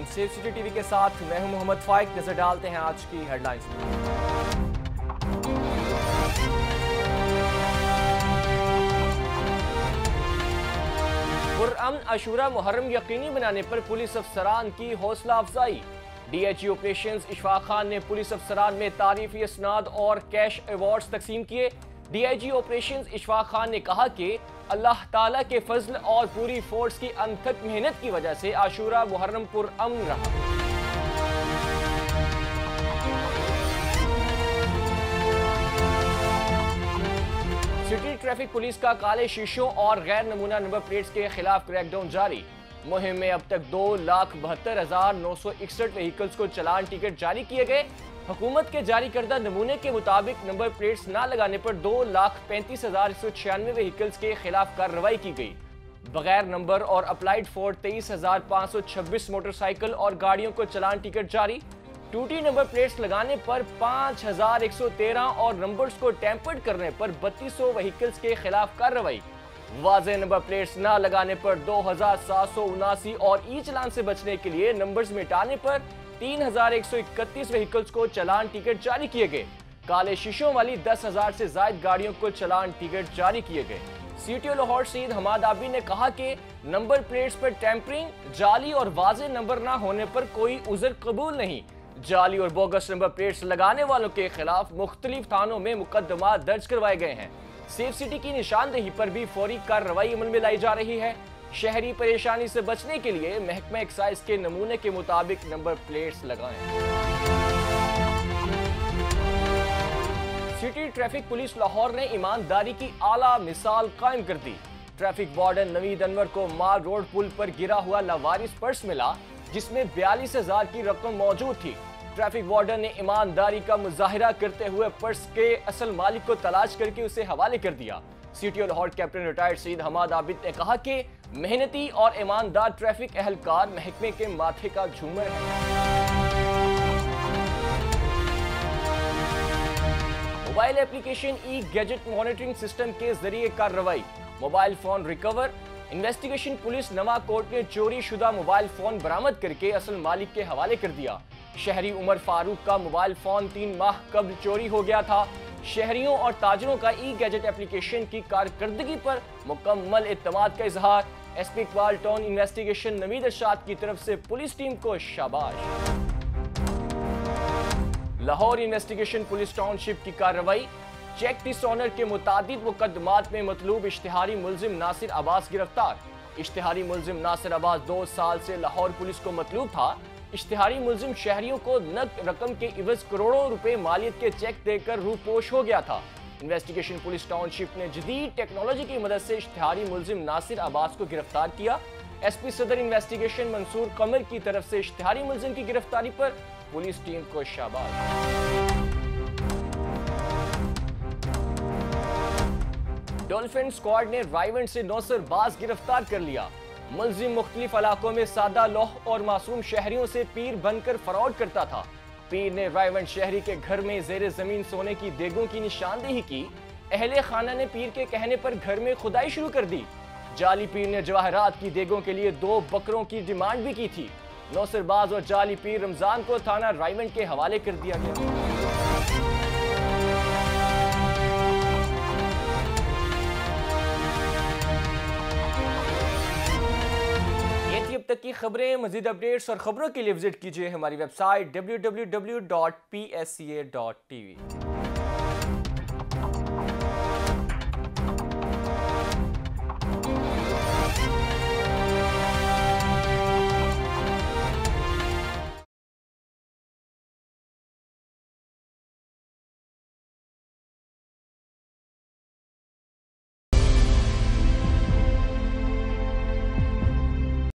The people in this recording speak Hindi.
अलैकुम सेफ़ सिटी टीवी के साथ। मैं हूँ मोहम्मद फाइक। नज़र डालते हैं आज की हेडलाइंस। पुरअमन अशूरा मुहर्रम यकीनी बनाने पर पुलिस अफसरान की हौसला अफजाई। डीएचई ऑपरेशन इशफाक खान ने पुलिस अफसरान में तारीफी असनाद और कैश अवार्ड्स तकसीम किए। डीआईजी ऑपरेशन इशफाक खान ने कहा कि अल्लाह ताला के फजल और पूरी फोर्स की अनथक मेहनत की वजह से आशूरा मुहर्रम पुरअमन रहा। सिटी ट्रैफ़िक पुलिस का काले शीशों और गैर नमूना नंबर प्लेट्स के खिलाफ क्रैकडाउन जारी। मुहिम में अब तक दो लाख बहत्तर हज़ार नौ सौ इकसठ व्हीकल्स को चलान टिकट जारी किए गए। हुकूमत के जारी करदा नमूने के मुताबिक नंबर प्लेट्स न लगाने पर दो लाख पैंतीस हज़ार एक सौ छियानवे व्हीकल्स के खिलाफ कार्रवाई की गई। बगैर नंबर और अप्लाइड फॉर तेईस हज़ार पाँच सौ छब्बीस मोटरसाइकिल और गाड़ियों को चलान टिकट जारी। टूटी नंबर प्लेट्स लगाने पर पाँच हज़ार एक सौ तेरह और नंबर्स को टेम्पर्ड करने पर बत्तीस सौ व्हीकल्स के खिलाफ कार्रवाई। वाजे नंबर प्लेट्स न लगाने पर दो हज़ार सात सौ उनासी और ई चलान से बचने के लिए नंबर्स मिटाने पर तीन हज़ार एक सौ इकतीस व्हीकल्स को चलान टिकट जारी किए गए। काले शीशों वाली दस हज़ार से जायद गाड़ियों को चलान टिकट जारी किए गए। सीटीओ लाहौर सईद हमाद आबी ने कहा कि नंबर प्लेट्स पर टेम्परिंग, जाली और वाजे नंबर ना होने पर कोई उजर कबूल नहीं। जाली और बोगस नंबर प्लेट्स लगाने वालों के खिलाफ मुख्तलिफ़ थानों में मुकदमा दर्ज करवाए गए हैं। सेफ़ सिटी की निशानदेही पर भी फौरी कार्रवाई अमल में लाई जा रही है। शहरी परेशानी से बचने के लिए महकमा एक्साइज के नमूने के मुताबिक नंबर प्लेट्स लगाएँ। सिटी ट्रैफ़िक पुलिस लाहौर ने ईमानदारी की आला मिसाल कायम कर दी। ट्रैफ़िक वार्डन नवीद अनवर को माल रोड पुल पर गिरा हुआ लवारिस पर्स मिला, जिसमें बयालीस हज़ार की रकम मौजूद थी। ट्रैफ़िक वार्डन ने ईमानदारी का मुजाहरा करते हुए पर्स के असल मालिक को तलाश करके उसे हवाले कर दिया। City Lahore captain retired Saeed Hammad Abid ने कहा कि मेहनती और ईमानदार ट्रैफ़िक एहलकार महकमे के माथे का झूमर है। Mobile application E gadget monitoring system के ज़रिए कार्रवाई। Mobile phone recover. Investigation police नवा कोर्ट ने चोरी शुदा मोबाइल फ़ोन बरामद करके असल मालिक के हवाले कर दिया। शहरी उमर फारूक का मोबाइल फ़ोन तीन माह कबल चोरी हो गया था। शहरियों और ताजरों का ई गैजेट एप्लीकेशन की कारकर्दगी पर मुकम्मल एतमाद का इजहार। S P Iqbal town investigation Naveed Ashad की तरफ़ से पुलिस टीम को शाबाश। लाहौर इन्वेस्टिगेशन पुलिस टाउनशिप की कार्रवाई। चेक डिसऑनर के मुताद मुकदमात में मतलूब इश्तिहारी मुलजिम नासिर अब्बास गिरफ़्तार। इश्तिहारी मुलजिम नासिर अब्बास दो साल से लाहौर पुलिस को मतलूब था। इश्तिहारी मुलजिम शहरियों को नकद रकम के इवज करोड़ों रुपए मालियत के चेक देकर रूपोश हो गया था। इन्वेस्टिगेशन पुलिस टाउनशिप ने जदीद टेक्नोलॉजी की मदद से इश्तिहारी मुलजिम नासिर अब्बास को गिरफ़्तार किया। एसपी सदर इन्वेस्टिगेशन मंसूर कमर की तरफ़ से इश्तिहारी मुलजिम की गिरफ्तारी पर पुलिस टीम को शाबाश। डॉल्फिन स्क्वाड ने राइवेंट से नौसर बाज गिरफ़्तार कर लिया। मुलजिम मुख्तलिफ़ इलाकों में सादा लोह और मासूम शहरियों से पीर बनकर फरौड करता था। पीर ने रायवंड शहरी के घर में जेर ज़मीन सोने की देगों की निशानदेही की। अहले खाना ने पीर के कहने पर घर में खुदाई शुरू कर दी। जाली पीर ने जवाहरात की देगों के लिए दो बकरों की डिमांड भी की थी। नौसरबाज और जाली पीर रमज़ान को थाना रायवंड के हवाले कर दिया गया। तक की खबरें, मजीद अपडेट्स और खबरों के लिए विज़िट कीजिए हमारी website W W W dot P S C A dot T V